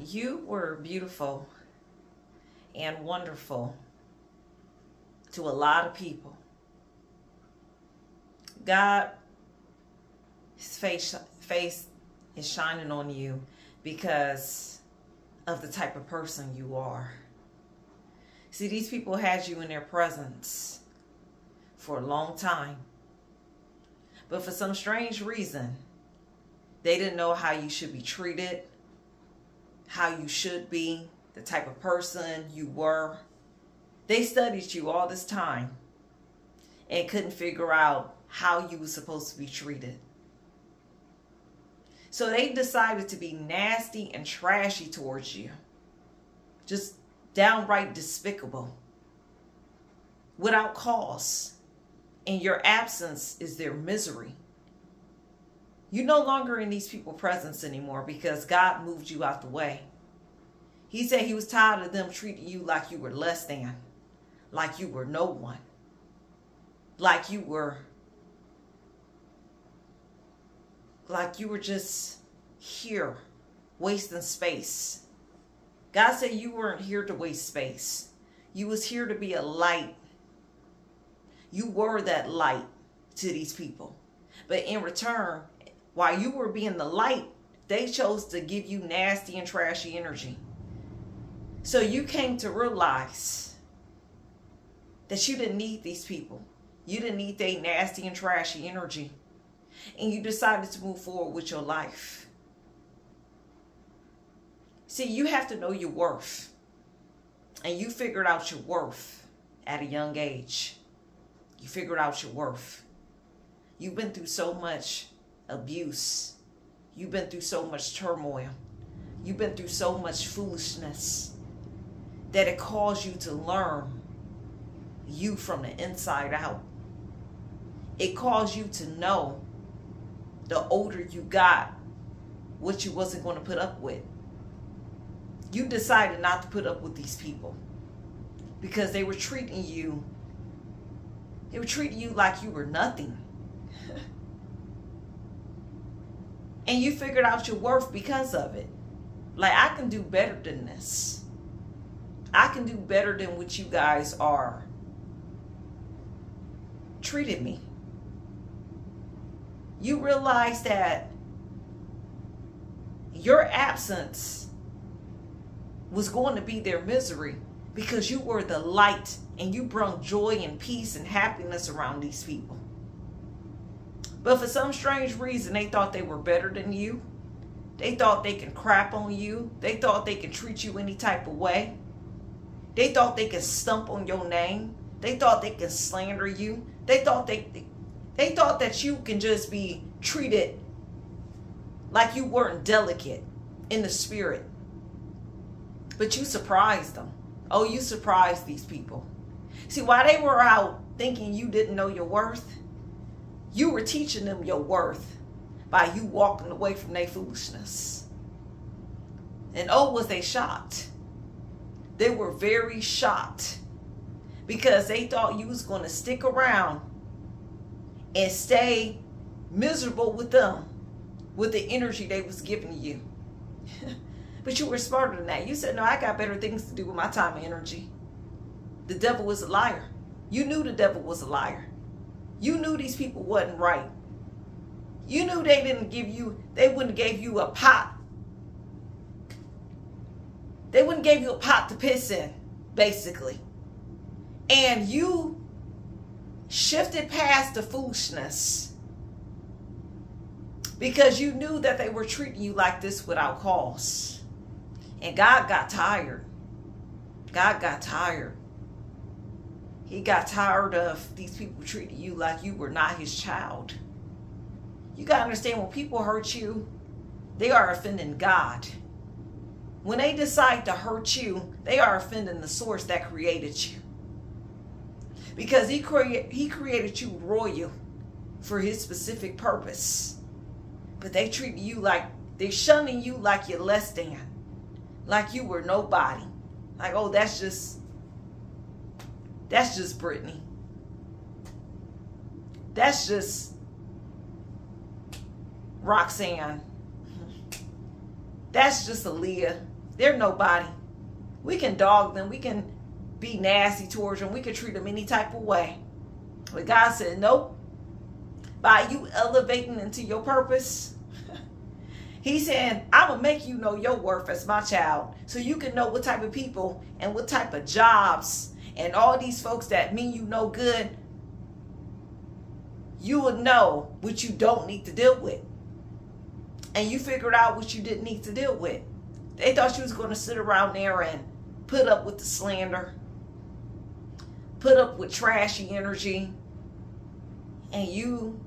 You were beautiful and wonderful to a lot of people. God, his face, face is shining on you because of the type of person you are. See, these people had you in their presence for a long time. But for some strange reason, they didn't know how you should be treated, how you should be, the type of person you were. They studied you all this time and couldn't figure out how you were supposed to be treated. So they decided to be nasty and trashy towards you. Just downright despicable. Without cause. And your absence is their misery. You're no longer in these people's presence anymore because God moved you out the way. He said he was tired of them treating you like you were less than, like you were no one, like you were like you were just here wasting space. God said you weren't here to waste space. You was here to be a light. You were that light to these people. But in return, while you were being the light, they chose to give you nasty and trashy energy. So you came to realize that you didn't need these people. You didn't need their nasty and trashy energy and you decided to move forward with your life. See, you have to know your worth. And you figured out your worth at a young age. You figured out your worth. You've been through so much abuse. You've been through so much turmoil. You've been through so much foolishness that it caused you to learn you from the inside out. It caused you to know the older you got, what you wasn't going to put up with. You decided not to put up with these people because they were treating you, they were treating you like you were nothing. and you figured out your worth because of it. Like, I can do better than this. I can do better than what you guys are treated me you realize that your absence was going to be their misery because you were the light and you brought joy and peace and happiness around these people. But for some strange reason, they thought they were better than you. They thought they could crap on you. They thought they could treat you any type of way. They thought they could stump on your name. They thought they could slander you. They thought they they thought that you can just be treated like you weren't delicate in the spirit. But you surprised them. Oh, you surprised these people. See, while they were out thinking you didn't know your worth, you were teaching them your worth by you walking away from their foolishness. And oh, was they shocked. They were very shocked because they thought you was going to stick around and stay miserable with them with the energy they was giving you. but you were smarter than that. You said, no, I got better things to do with my time and energy. The devil was a liar. You knew the devil was a liar. You knew these people wasn't right. You knew they didn't give you, they wouldn't give you a pot. They wouldn't give you a pot to piss in, basically. And you shifted past the foolishness because you knew that they were treating you like this without cause. And God got tired. God got tired. He got tired of these people treating you like you were not his child. You got to understand when people hurt you, they are offending God. When they decide to hurt you, they are offending the source that created you because he created he created you royal for his specific purpose. But they treat you like they shunning you like you're less than, like you were nobody. Like, oh, that's just that's just Brittany. That's just Roxanne. That's just Aaliyah. They're nobody. We can dog them. We can be nasty towards them. We can treat them any type of way. But God said, nope. By you elevating into your purpose, He said, going to make you know your worth as my child so you can know what type of people and what type of jobs and all these folks that mean you no good, you will know what you don't need to deal with. And you figured out what you didn't need to deal with. They thought you was going to sit around there and put up with the slander, put up with trashy energy, and you,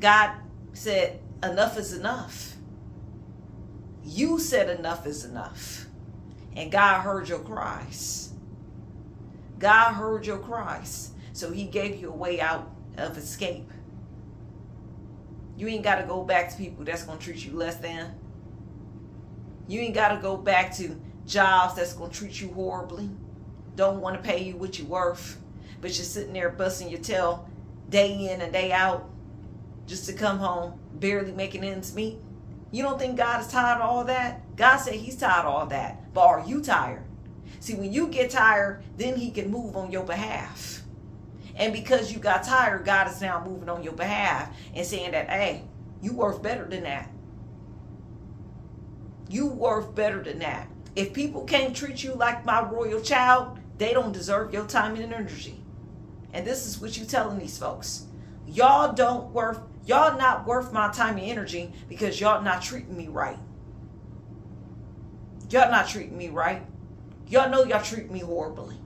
God said, enough is enough. You said enough is enough. And God heard your cries. God heard your cries. So he gave you a way out of escape. You ain't got to go back to people that's going to treat you less than. You ain't got to go back to jobs that's going to treat you horribly. Don't want to pay you what you're worth. But you're sitting there busting your tail day in and day out just to come home, barely making ends meet. You don't think God is tired of all that? God said he's tired of all that. But are you tired? See, when you get tired, then he can move on your behalf. And because you got tired, God is now moving on your behalf and saying that, hey, you worth better than that. You worth better than that. If people can't treat you like my royal child, they don't deserve your time and energy. And this is what you telling these folks. Y'all don't worth, y'all not worth my time and energy because y'all not treating me right. Y'all not treating me right. Y'all know y'all treat me horribly.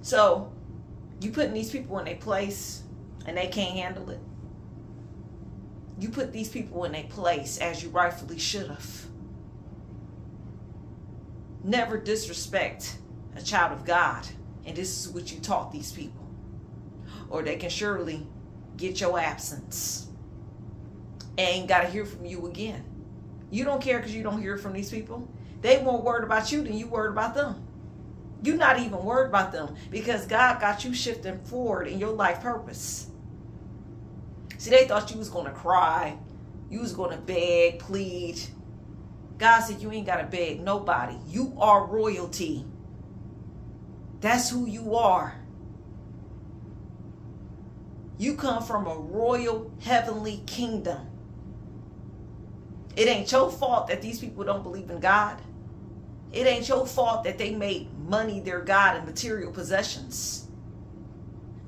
So, you putting these people in a place and they can't handle it. You put these people in a place as you rightfully should have. Never disrespect a child of God. And this is what you taught these people. Or they can surely get your absence. And got to hear from you again. You don't care because you don't hear from these people. They more worried about you than you worried about them. You're not even worried about them because God got you shifting forward in your life purpose. See, they thought you was going to cry. You was going to beg, plead. God said you ain't got to beg nobody. You are royalty. That's who you are. You come from a royal heavenly kingdom. It ain't your fault that these people don't believe in God. It ain't your fault that they made money their God and material possessions.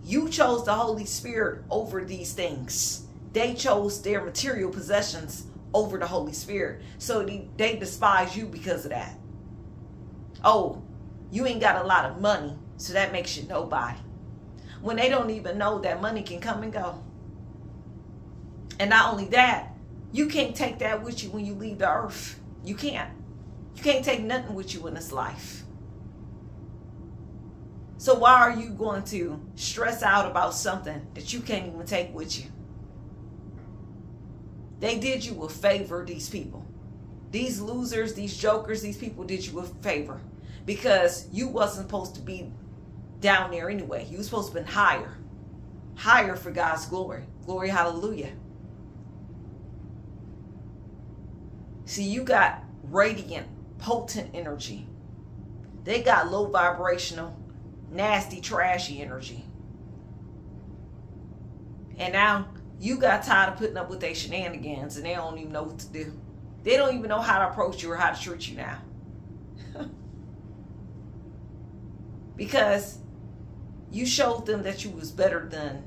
You chose the Holy Spirit over these things. They chose their material possessions over the Holy Spirit. So they, despise you because of that. Oh, you ain't got a lot of money, so that makes you nobody. When they don't even know that money can come and go. And not only that, you can't take that with you when you leave the earth. You can't. You can't take nothing with you in this life. So why are you going to stress out about something that you can't even take with you? They did you a favor, these people. These losers, these jokers, these people did you a favor because you wasn't supposed to be down there anyway. You were supposed to be higher. Higher for God's glory. Glory, hallelujah. See, you got radiant, potent energy. They got low vibrational, nasty, trashy energy. And now you got tired of putting up with their shenanigans and they don't even know what to do. They don't even know how to approach you or how to treat you now. because you showed them that you was better than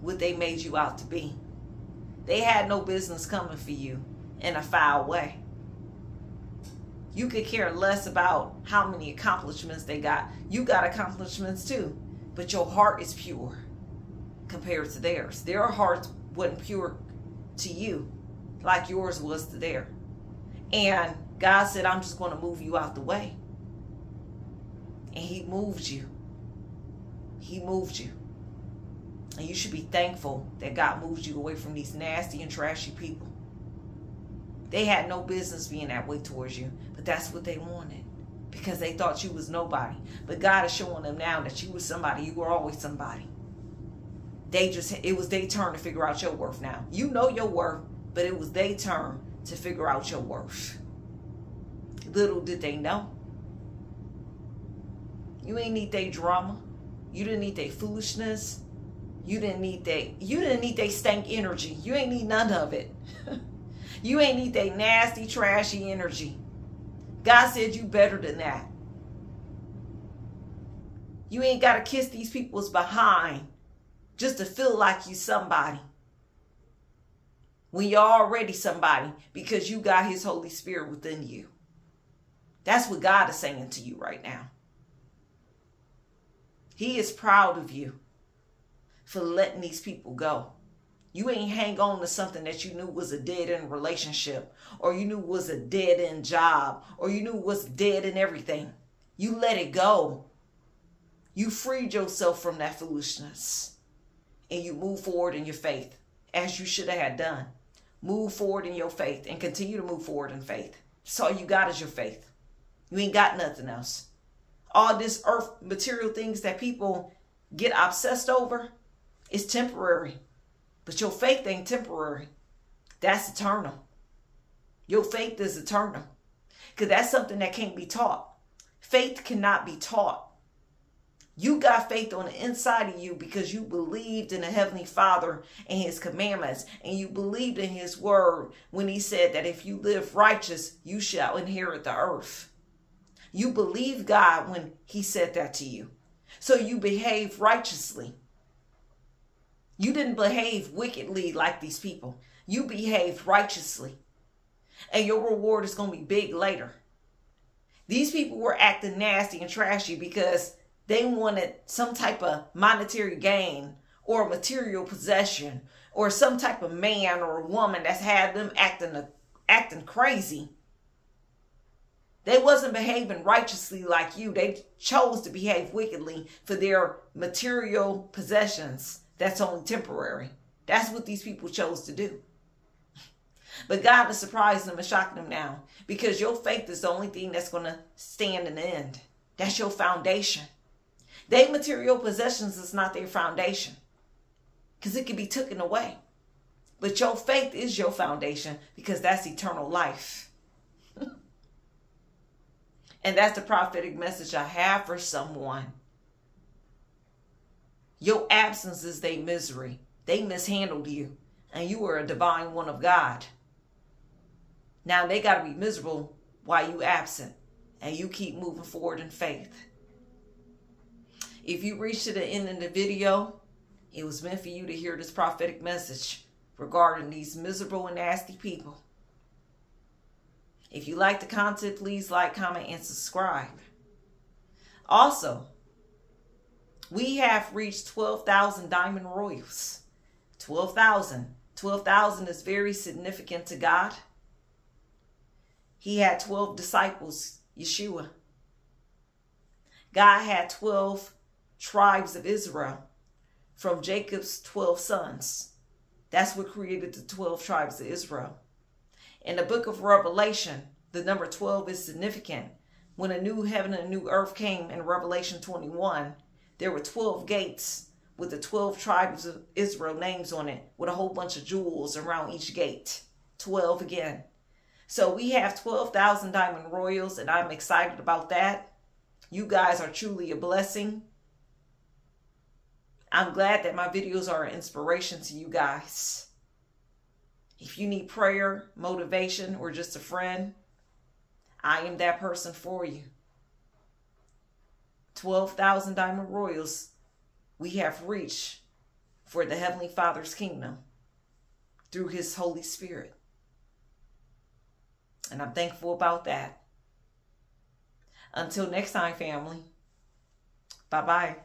what they made you out to be. They had no business coming for you in a foul way. You could care less about how many accomplishments they got. You got accomplishments too, but your heart is pure compared to theirs. Their heart wasn't pure to you like yours was to theirs. And God said, I'm just going to move you out the way. And He moved you. He moved you. And you should be thankful that God moved you away from these nasty and trashy people. They had no business being that way towards you, but that's what they wanted because they thought you was nobody. But God is showing them now that you was somebody. You were always somebody. They just, it was their turn to figure out your worth now. You know your worth, but it was their turn to figure out your worth. Little did they know. You ain't need their drama. You didn't need their foolishness. You didn't need that. You didn't need their stank energy. You ain't need none of it. you ain't need that nasty, trashy energy. God said you better than that. You ain't got to kiss these people's behind just to feel like you somebody. When you're already somebody because you got his Holy Spirit within you. That's what God is saying to you right now. He is proud of you for letting these people go. You ain't hang on to something that you knew was a dead end relationship, or you knew was a dead end job, or you knew was dead in everything. You let it go. You freed yourself from that foolishness. And you move forward in your faith as you should have done. Move forward in your faith and continue to move forward in faith. That's all you got is your faith. You ain't got nothing else. All this earth material things that people get obsessed over is temporary. But your faith ain't temporary. That's eternal. Your faith is eternal. Because that's something that can't be taught. Faith cannot be taught. You got faith on the inside of you because you believed in the Heavenly Father and His commandments, and you believed in His word when He said that if you live righteous, you shall inherit the earth. You believe God when He said that to you. So you behave righteously. You didn't behave wickedly like these people. You behaved righteously. And your reward is going to be big later. These people were acting nasty and trashy because they wanted some type of monetary gain or material possession or some type of man or woman that's had them acting acting crazy. They wasn't behaving righteously like you. They chose to behave wickedly for their material possessions that's only temporary. That's what these people chose to do. But God is surprising them and shocking them now because your faith is the only thing that's going to stand in the end. That's your foundation. They material possessions is not their foundation because it can be taken away. But your faith is your foundation because that's eternal life. and that's the prophetic message I have for someone. Your absence is their misery. They mishandled you, and you were a divine one of God. Now they got to be miserable while you absent, and you keep moving forward in faith. If you reached to the end of the video, it was meant for you to hear this prophetic message regarding these miserable and nasty people. If you like the content, please like, comment, and subscribe. Also, we have reached 12,000 Diamond Royals. 12,000. 12,000 is very significant to God. He had 12 disciples, Yeshua. God had 12 tribes of Israel from Jacob's 12 sons. That's what created the 12 tribes of Israel. In the book of Revelation, the number 12 is significant. When a new heaven and a new earth came in Revelation 21, there were 12 gates with the 12 tribes of Israel names on it with a whole bunch of jewels around each gate. 12 again. So we have 12,000 diamond royals and I'm excited about that. You guys are truly a blessing. I'm glad that my videos are an inspiration to you guys. If you need prayer, motivation, or just a friend, I am that person for you. 12,000 diamond royals we have reached for the Heavenly Father's kingdom through His Holy Spirit. And I'm thankful about that. Until next time, family. Bye bye.